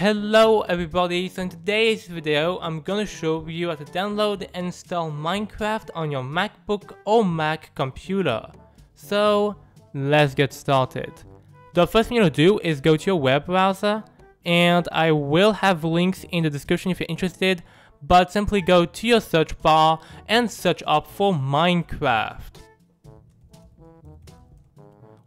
Hello everybody, so in today's video I'm gonna show you how to download and install Minecraft on your MacBook or Mac computer. So let's get started. The first thing you'll do is go to your web browser and I will have links in the description if you're interested but simply go to your search bar and search up for Minecraft.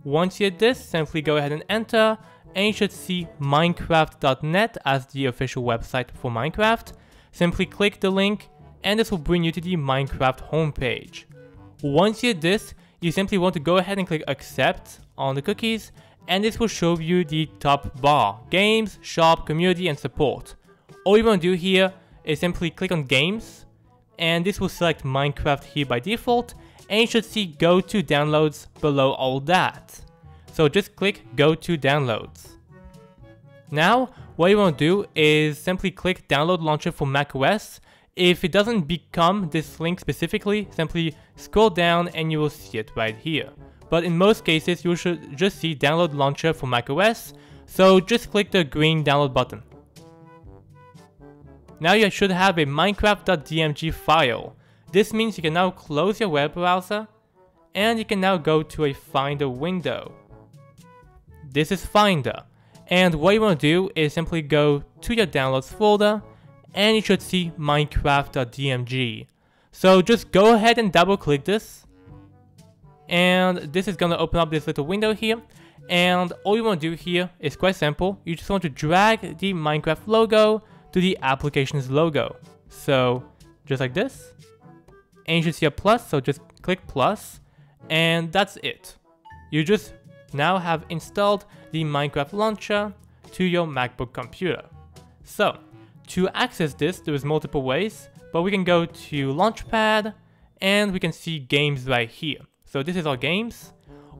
Once you hit this, simply go ahead and enter and you should see minecraft.net as the official website for Minecraft. Simply click the link and this will bring you to the Minecraft homepage. Once you hit this, you simply want to go ahead and click accept on the cookies and this will show you the top bar, games, shop, community and support. All you want to do here is simply click on games and this will select Minecraft here by default and you should see go to downloads below all that. So just click go to downloads. Now, what you want to do is simply click download launcher for macOS. If it doesn't become this link specifically, simply scroll down and you will see it right here. But in most cases, you should just see download launcher for macOS, so just click the green download button. Now you should have a minecraft.dmg file. This means you can now close your web browser, and you can now go to a Finder window. This is Finder. And what you want to do is simply go to your downloads folder and you should see minecraft.dmg. So just go ahead and double click this. And this is going to open up this little window here. And all you want to do here is quite simple. You just want to drag the Minecraft logo to the application's logo. So just like this. And you should see a plus, so just click plus, And that's it. You just now have installed the Minecraft launcher to your MacBook computer. So, to access this, there is multiple ways, but we can go to Launchpad, and we can see games right here. So this is our games,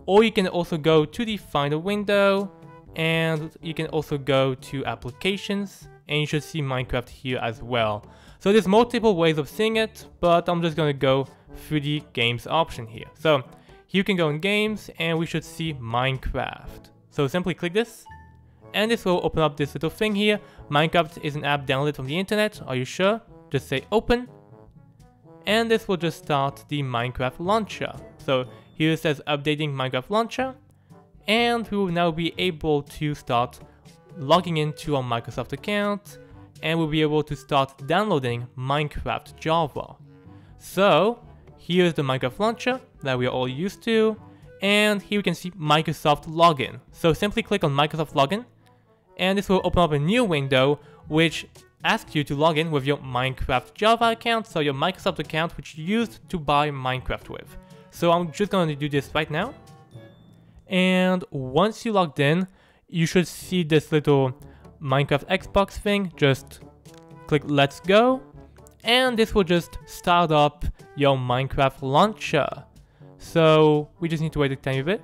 or you can also go to the Finder window, and you can also go to Applications, and you should see Minecraft here as well. So there's multiple ways of seeing it, but I'm just gonna go through the games option here. So you can go in games and we should see Minecraft. So simply click this and this will open up this little thing here. Minecraft is an app downloaded from the internet. Are you sure? Just say open and this will just start the Minecraft launcher. So here it says updating Minecraft launcher and we will now be able to start logging into our Microsoft account and we'll be able to start downloading Minecraft Java. So Here's the Minecraft launcher that we are all used to. And here we can see Microsoft Login. So simply click on Microsoft Login. And this will open up a new window which asks you to log in with your Minecraft Java account. So your Microsoft account which you used to buy Minecraft with. So I'm just going to do this right now. And once you logged in, you should see this little Minecraft Xbox thing. Just click let's go and this will just start up your Minecraft launcher. So we just need to wait a tiny bit.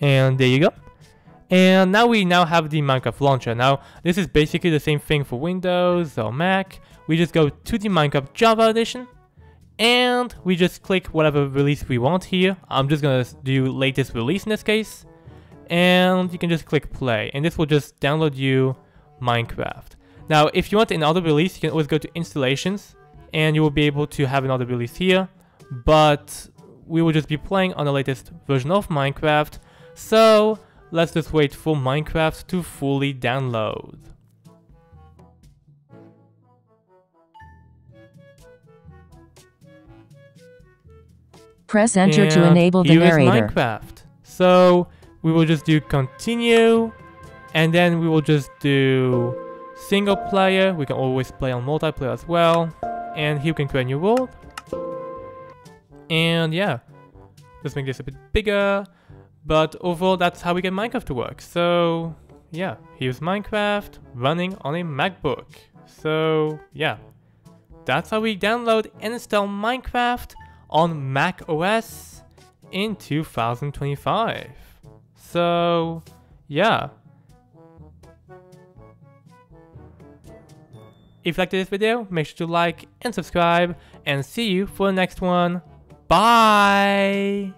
And there you go. And now we now have the Minecraft launcher. Now this is basically the same thing for Windows or Mac. We just go to the Minecraft Java edition and we just click whatever release we want here. I'm just gonna do latest release in this case. And you can just click play and this will just download you Minecraft. Now, if you want another release, you can always go to installations and you will be able to have another release here. But we will just be playing on the latest version of Minecraft. So let's just wait for Minecraft to fully download. Press enter and to enable the narrator. Minecraft. So we will just do continue and then we will just do single player, we can always play on multiplayer as well. And here we can create a new world. And yeah, let's make this a bit bigger. But overall, that's how we get Minecraft to work. So yeah, here's Minecraft running on a MacBook. So yeah, that's how we download and install Minecraft on Mac OS in 2025. So yeah, If you liked this video, make sure to like and subscribe, and see you for the next one. Bye!